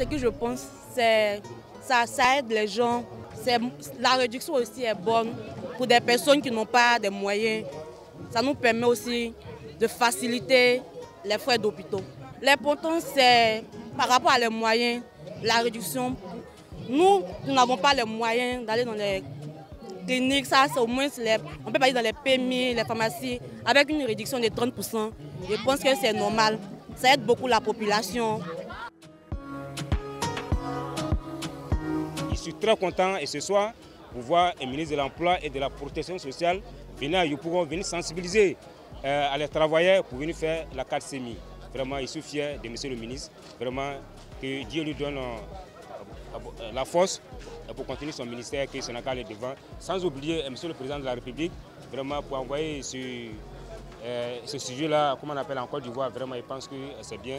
ce que je pense, c'est ça, ça aide les gens. La réduction aussi est bonne pour des personnes qui n'ont pas de moyens. Ça nous permet aussi de faciliter les frais d'hôpitaux. L'important, c'est par rapport à les moyens, la réduction. Nous, nous n'avons pas les moyens d'aller dans les cliniques, ça c'est au moins, on peut pas dans les PMI, les pharmacies, avec une réduction de 30%. Je pense que c'est normal. Ça aide beaucoup la population. Suis très content et ce soir, pour voir un ministre de l'Emploi et de la Protection sociale venir à pourront venir sensibiliser euh, à les travailleurs pour venir faire la SEMI. Vraiment, je suis fier de monsieur le ministre. Vraiment, que Dieu lui donne euh, la force pour continuer son ministère, que son est devant. Sans oublier euh, monsieur le président de la République, vraiment pour envoyer ce, ce sujet-là, comment on appelle en Côte d'Ivoire, vraiment, je pense que c'est bien.